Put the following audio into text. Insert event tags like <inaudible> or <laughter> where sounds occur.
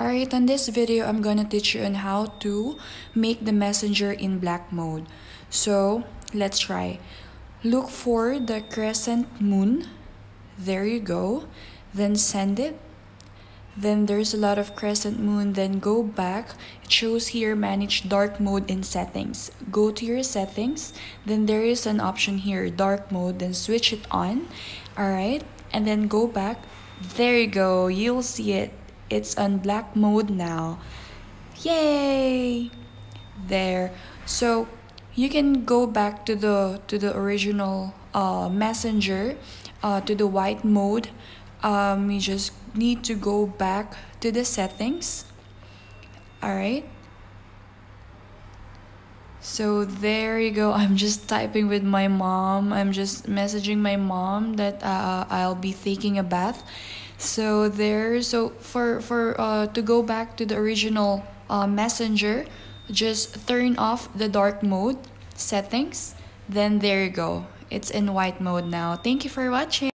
Alright, on this video, I'm gonna teach you on how to make the messenger in black mode. So, let's try. Look for the crescent moon. There you go. Then send it. Then there's a lot of crescent moon. Then go back. It shows here manage dark mode in settings. Go to your settings. Then there is an option here, dark mode. Then switch it on. Alright. And then go back. There you go. You'll see it it's on black mode now yay there so you can go back to the to the original uh, messenger uh, to the white mode um, you just need to go back to the settings all right so there you go. <laughs> I'm just typing with my mom. I'm just messaging my mom that uh, I'll be taking a bath. So there. So for for uh, to go back to the original uh, messenger, just turn off the dark mode settings. Then there you go. It's in white mode now. Thank you for watching.